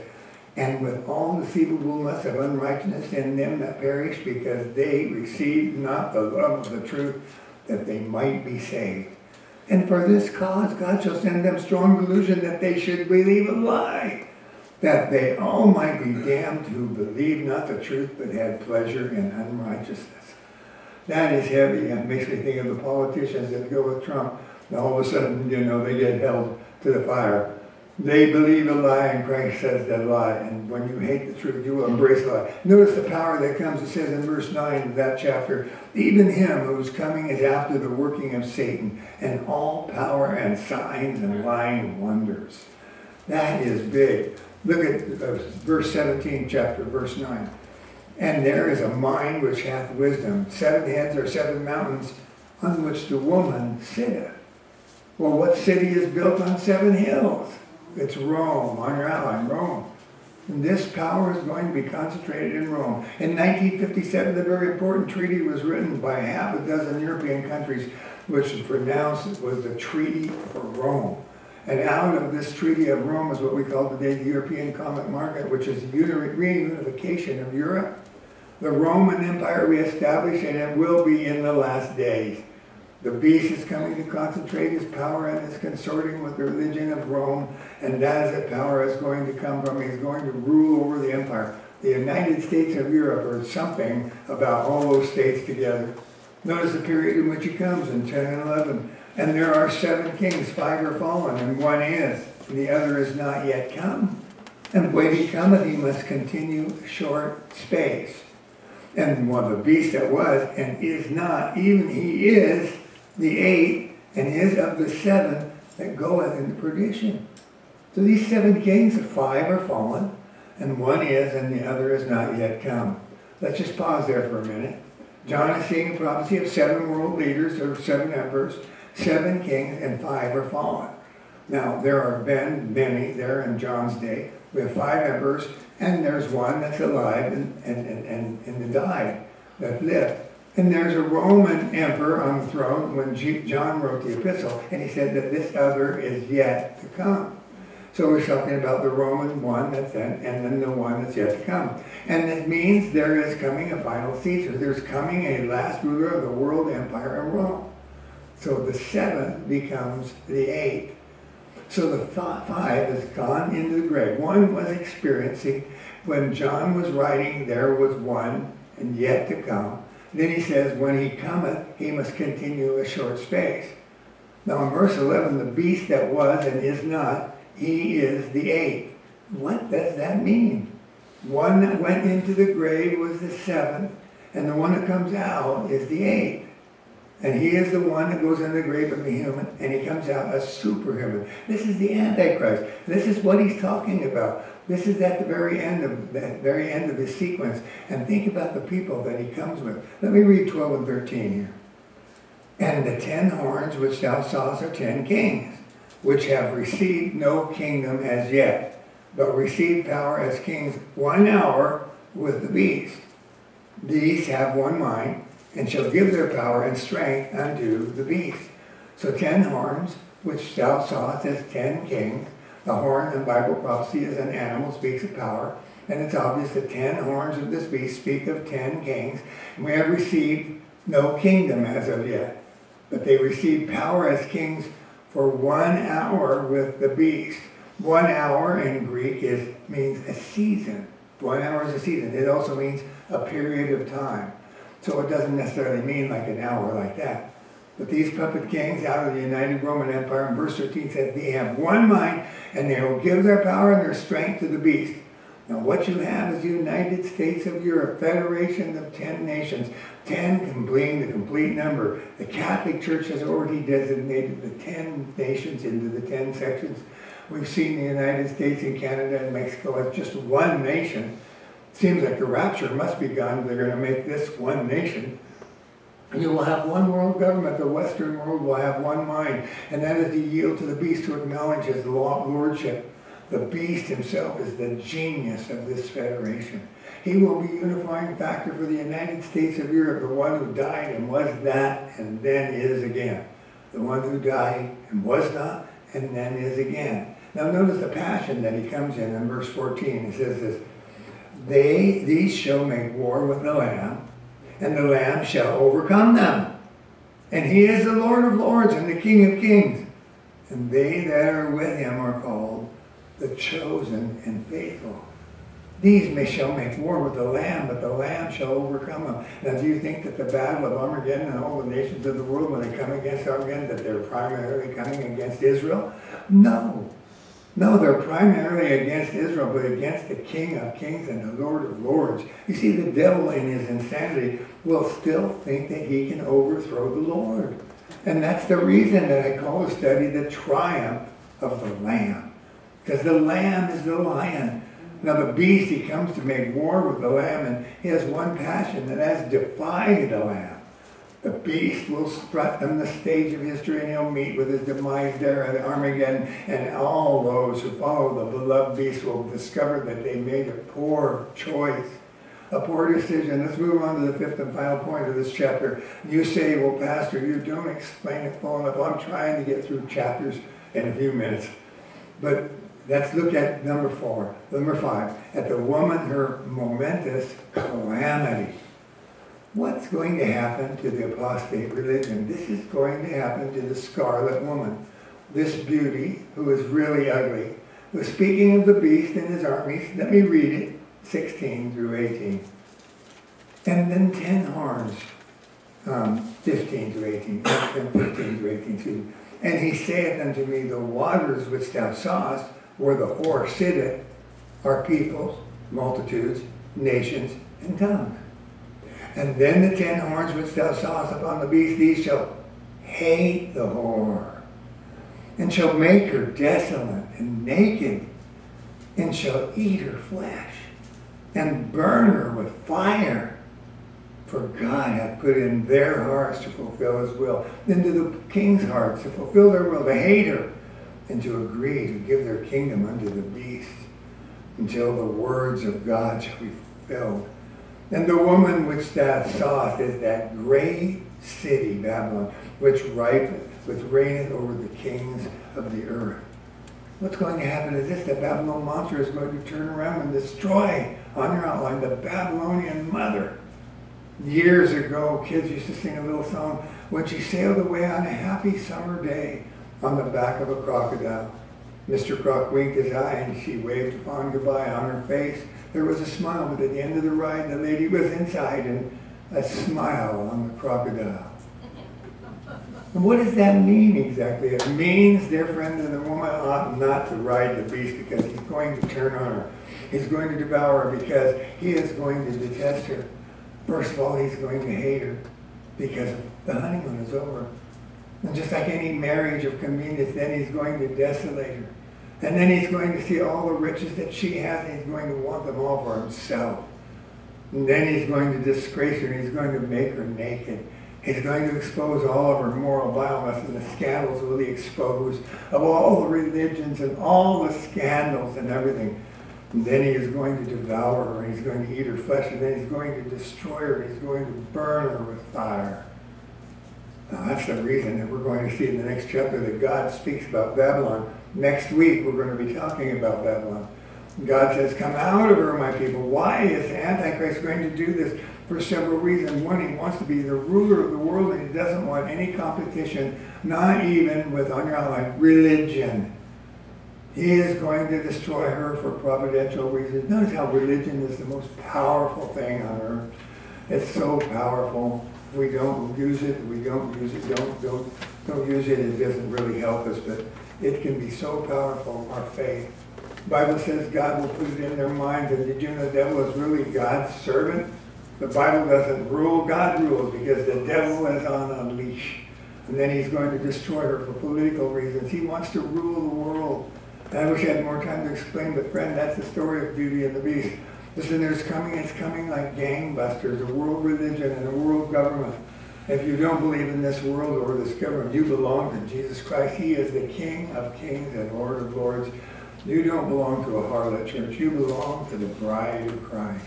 And with all deceivableness of unrighteousness in them that perish, because they received not the love of the truth, that they might be saved. And for this cause God shall send them strong delusion that they should believe a lie that they all might be damned who believe not the truth but had pleasure in unrighteousness. That is heavy and makes me think of the politicians that go with Trump. And all of a sudden, you know, they get held to the fire. They believe a lie and Christ says that lie. And when you hate the truth, you will embrace the lie. Notice the power that comes. It says in verse 9 of that chapter, even him whose coming is after the working of Satan and all power and signs and lying wonders. That is big. Look at uh, verse 17, chapter, verse 9. And there is a mind which hath wisdom. Seven heads are seven mountains on which the woman sitteth. Well, what city is built on seven hills? It's Rome, on your outline, Rome. And this power is going to be concentrated in Rome. In 1957, the very important treaty was written by half a dozen European countries, which pronounced was the Treaty for Rome. And out of this Treaty of Rome is what we call today the European Common Market, which is reunification of Europe. The Roman Empire reestablished, and it will be in the last days. The beast is coming to concentrate his power and is consorting with the religion of Rome, and that is the power is going to come from. He's going to rule over the empire. The United States of Europe, or something about all those states together. Notice the period in which he comes in 10 and 11. And there are seven kings, five are fallen, and one is, and the other is not yet come. And when he cometh, he must continue short space. And one the beast that was, and is not, even he is the eight, and is of the seven that goeth into perdition. So these seven kings, of five are fallen, and one is, and the other is not yet come. Let's just pause there for a minute. John is seeing a prophecy of seven world leaders, or seven emperors, seven kings and five are fallen. Now, there have been many there in John's day. We have five emperors, and there's one that's alive and, and, and, and, and died, that lived. And there's a Roman emperor on the throne when John wrote the epistle, and he said that this other is yet to come. So we're talking about the Roman one that's in, and then the one that's yet to come. And it means there is coming a final Caesar. There's coming a last ruler of the world empire in Rome. So the seven becomes the eight. So the five has gone into the grave. One was experiencing. When John was writing, there was one and yet to come. Then he says, when he cometh, he must continue a short space. Now in verse 11, the beast that was and is not, he is the eighth. What does that mean? One that went into the grave was the seventh, and the one that comes out is the eighth. And he is the one that goes into the grave of the human, and he comes out a superhuman. This is the Antichrist. This is what he's talking about. This is at the very end of the very end of his sequence. And think about the people that he comes with. Let me read 12 and 13 here. And the ten horns which thou sawest are ten kings, which have received no kingdom as yet, but received power as kings one hour with the beast. These have one mind and shall give their power and strength unto the beast. So ten horns, which thou sawest as ten kings, the horn in Bible prophecy is an animal, speaks of power, and it's obvious that ten horns of this beast speak of ten kings, and we have received no kingdom as of yet, but they received power as kings for one hour with the beast. One hour in Greek is means a season. One hour is a season. It also means a period of time. So it doesn't necessarily mean like an hour like that. But these puppet kings out of the United Roman Empire, in verse 13 says, they have one mind, and they will give their power and their strength to the beast. Now what you have is the United States of Europe, federation of 10 nations. 10 can the complete number. The Catholic Church has already designated the 10 nations into the 10 sections. We've seen the United States and Canada and Mexico as just one nation seems like the rapture must be gone. They're going to make this one nation. You will have one world government. The Western world will have one mind, and that is to yield to the beast to acknowledge his lordship. The beast himself is the genius of this federation. He will be unifying factor for the United States of Europe, the one who died and was that and then is again. The one who died and was not and then is again. Now notice the passion that he comes in in verse 14. He says this, They, these shall make war with the Lamb, and the Lamb shall overcome them. And he is the Lord of lords and the King of kings. And they that are with him are called the chosen and faithful. These may shall make war with the Lamb, but the Lamb shall overcome them. Now, do you think that the battle of Armageddon and all the nations of the world, when they come against Armageddon, that they're primarily coming against Israel? No. No, they're primarily against Israel, but against the King of Kings and the Lord of Lords. You see, the devil in his insanity will still think that he can overthrow the Lord. And that's the reason that I call the study the triumph of the Lamb. Because the Lamb is the lion. Now the beast, he comes to make war with the Lamb, and he has one passion that has defied the Lamb. The beast will strut on the stage of history and he'll meet with his demise there at Armageddon. And all those who follow the beloved beast will discover that they made a poor choice, a poor decision. Let's move on to the fifth and final point of this chapter. You say, well, Pastor, you don't explain it full enough. I'm trying to get through chapters in a few minutes. But let's look at number four, number five. At the woman, her momentous calamity. What's going to happen to the apostate religion? This is going to happen to the scarlet woman. This beauty, who is really ugly, was speaking of the beast and his armies. Let me read it, 16 through 18. And then ten horns, um, 15 through 18, and 15 through 18 too. And he saith unto me, The waters which thou sawest, where the whore sitteth, are peoples, multitudes, nations, and tongues. And then the ten horns which thou sawest upon the beast, these shall hate the whore, and shall make her desolate and naked, and shall eat her flesh, and burn her with fire. For God hath put in their hearts to fulfill his will, into the king's hearts to fulfill their will, to hate her, and to agree to give their kingdom unto the beast, until the words of God shall be fulfilled. And the woman which thou sawest is that great city, Babylon, which ripeth, which reigneth over the kings of the earth. What's going to happen is this, the Babylon monster is going to turn around and destroy, on your outline, the Babylonian mother. Years ago, kids used to sing a little song, when she sailed away on a happy summer day on the back of a crocodile. Mr. Croc winked his eye and she waved a fond goodbye on her face there was a smile, but at the end of the ride, the lady was inside and a smile on the crocodile. And what does that mean exactly? It means, dear friend, that the woman ought not to ride the beast because he's going to turn on her. He's going to devour her because he is going to detest her. First of all, he's going to hate her because the honeymoon is over. And just like any marriage of convenience, then he's going to desolate her. And then he's going to see all the riches that she has, and he's going to want them all for himself. And then he's going to disgrace her, he's going to make her naked. He's going to expose all of her moral vileness, and the scandals will be exposed of all the religions and all the scandals and everything. And then he is going to devour her, he's going to eat her flesh, and then he's going to destroy her, he's going to burn her with fire. Now, that's the reason that we're going to see in the next chapter that God speaks about Babylon Next week, we're going to be talking about Babylon. God says, Come out of her, my people. Why is Antichrist going to do this? For several reasons. One, he wants to be the ruler of the world and he doesn't want any competition, not even with, your religion. He is going to destroy her for providential reasons. Notice how religion is the most powerful thing on earth. It's so powerful. We don't use it, we don't use it, don't, don't, don't use it, it doesn't really help us. But it can be so powerful, our faith. The Bible says God will put it in their minds, and did you know the devil is really God's servant? The Bible doesn't rule, God rules, because the devil is on a leash. And then he's going to destroy her for political reasons. He wants to rule the world. I wish I had more time to explain, but friend, that's the story of Beauty and the Beast. Listen, there's coming, it's coming like gangbusters, a world religion and a world government. If you don't believe in this world or this government, you belong to Jesus Christ. He is the King of kings and Lord of lords. You don't belong to a harlot church. You belong to the bride of Christ.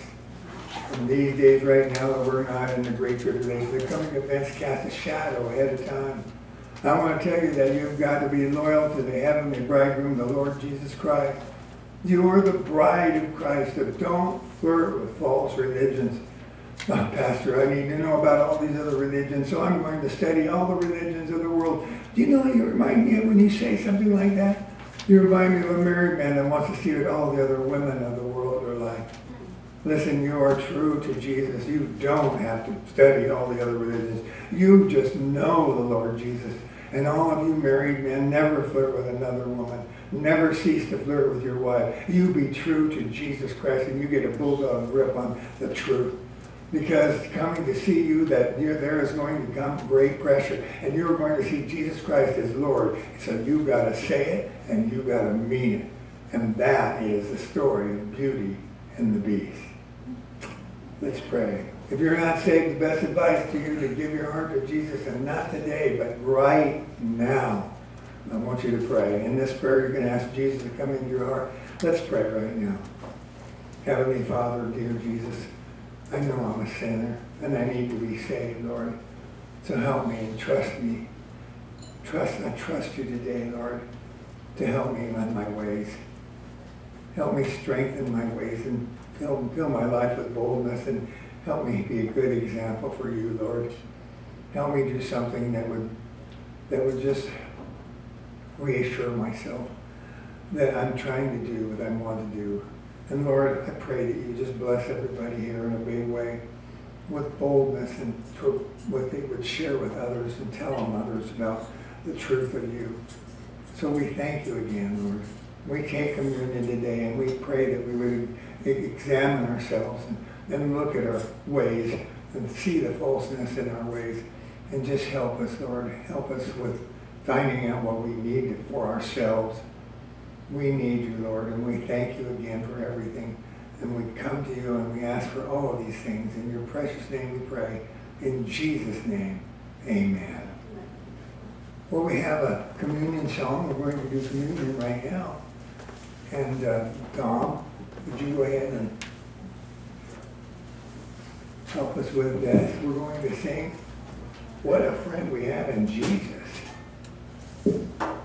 In these days right now that we're not in the great tribulation, the coming events cast a shadow ahead of time. I want to tell you that you've got to be loyal to the heavenly bridegroom, the Lord Jesus Christ. You are the bride of Christ. Don't flirt with false religions. Oh, Pastor, I need to know about all these other religions, so I'm going to study all the religions of the world. Do you know what you remind me of when you say something like that? You remind me of a married man that wants to see what all the other women of the world are like. Listen, you are true to Jesus. You don't have to study all the other religions. You just know the Lord Jesus. And all of you married men, never flirt with another woman. Never cease to flirt with your wife. You be true to Jesus Christ and you get a bulldog grip on the truth. Because coming to see you, that there is going to come great pressure, and you're going to see Jesus Christ as Lord. So you've got to say it, and you've got to mean it. And that is the story of Beauty and the Beast. Let's pray. If you're not saved, the best advice to you to give your heart to Jesus, and not today, but right now. I want you to pray. In this prayer, you're going to ask Jesus to come into your heart. Let's pray right now. Heavenly Father, dear Jesus, I know I'm a sinner, and I need to be saved, Lord. So help me and trust me. Trust, I trust you today, Lord, to help me in my ways. Help me strengthen my ways and fill, fill my life with boldness and help me be a good example for you, Lord. Help me do something that would that would just reassure myself that I'm trying to do what I want to do. And Lord, I pray that you just bless everybody here in a big way with boldness and for what they would share with others and tell them others about the truth of you. So we thank you again, Lord. We take communion today and we pray that we would examine ourselves and, and look at our ways and see the falseness in our ways and just help us, Lord. Help us with finding out what we need for ourselves. We need you, Lord, and we thank you again for everything. And we come to you and we ask for all of these things. In your precious name we pray. In Jesus' name, amen. Well, we have a communion song. We're going to do communion right now. And uh, Dom, would you go ahead and help us with this? We're going to sing, What a Friend We Have in Jesus. No,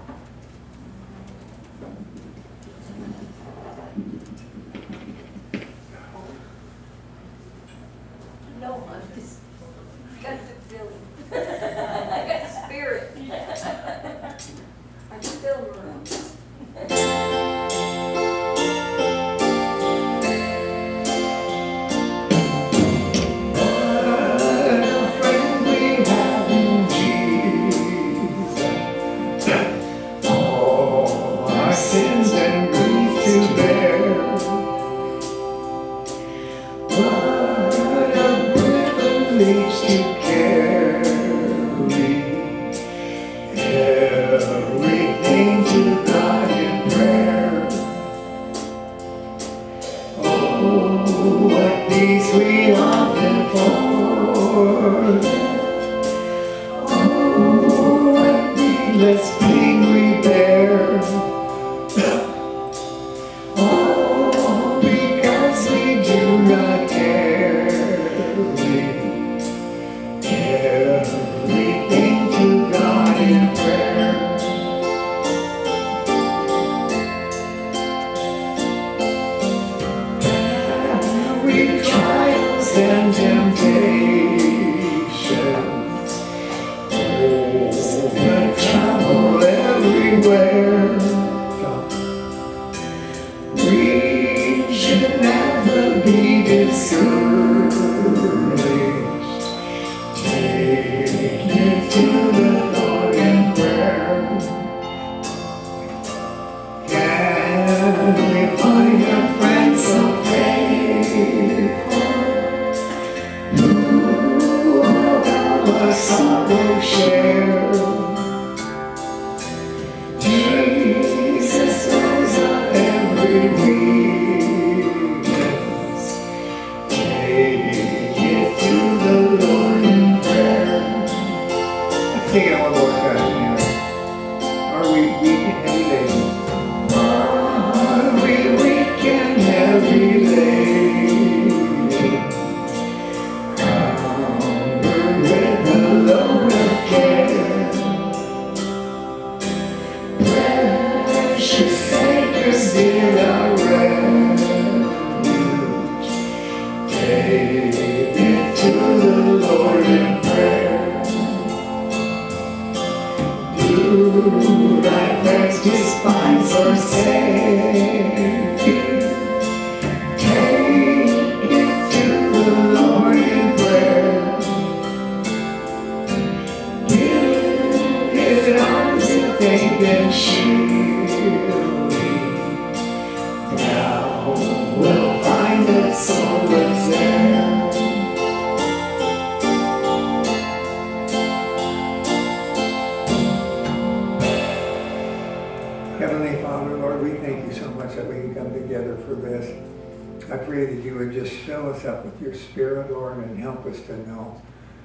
fill us up with your spirit, Lord, and help us to know.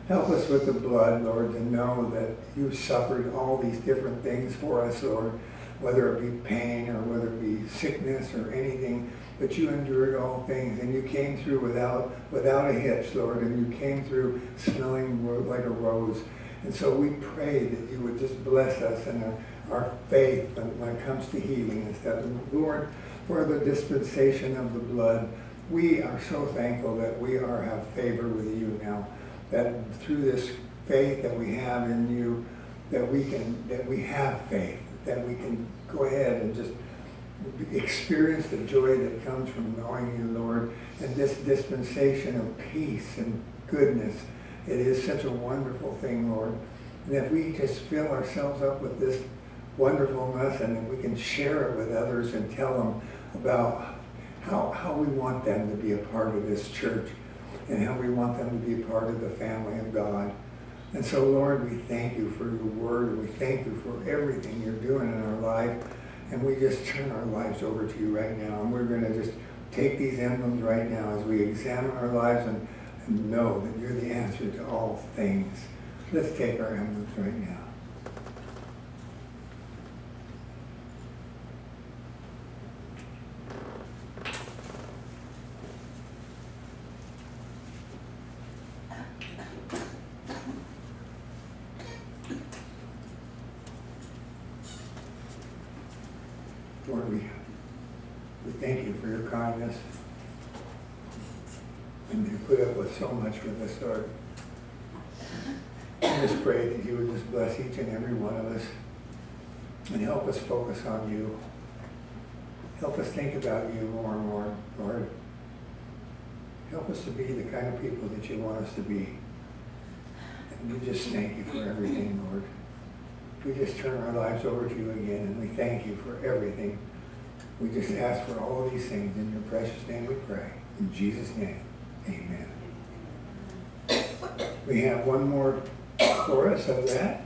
Help us with the blood, Lord, to know that you suffered all these different things for us, Lord, whether it be pain or whether it be sickness or anything, but you endured all things and you came through without without a hitch, Lord, and you came through smelling like a rose. And so we pray that you would just bless us and our, our faith when it comes to healing and stuff. Lord, for the dispensation of the blood, we are so thankful that we are have favor with you now. That through this faith that we have in you, that we can that we have faith, that we can go ahead and just experience the joy that comes from knowing you, Lord, and this dispensation of peace and goodness. It is such a wonderful thing, Lord. And if we just fill ourselves up with this wonderfulness and we can share it with others and tell them about how, how we want them to be a part of this church and how we want them to be a part of the family of God. And so, Lord, we thank you for your word. We thank you for everything you're doing in our life. And we just turn our lives over to you right now. And we're going to just take these emblems right now as we examine our lives and, and know that you're the answer to all things. Let's take our emblems right now. Lord, we, we thank you for your kindness. And you put up with so much with this Lord. I just pray that you would just bless each and every one of us and help us focus on you. Help us think about you more and more, Lord. Help us to be the kind of people that you want us to be. And we just thank you for everything, Lord. We just turn our lives over to you again and we thank you for everything. We just ask for all these things in your precious name we pray. In Jesus' name, amen. We have one more chorus of that.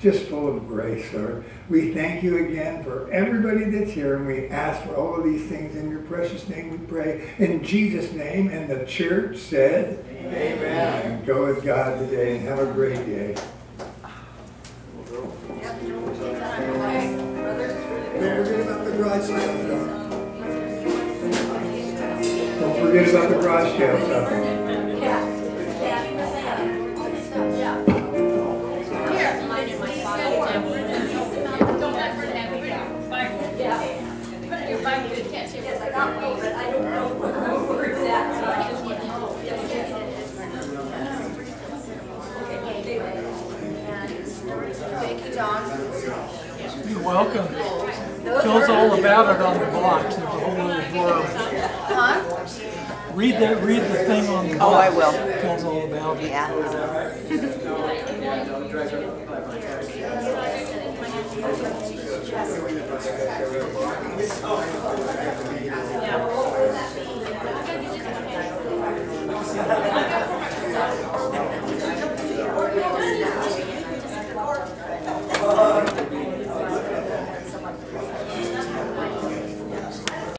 Just full of grace, Lord. We thank you again for everybody that's here and we ask for all of these things in your precious name we pray. In Jesus' name, and the church said, Amen. Go with God today and have a great day. Don't forget about the garage sale. Don't forget about the garage sale welcome. Tell us all about it on the box. There's a whole little world. Huh? Read the, read the thing on the box. Oh, I will. Tell us all about it. Yeah.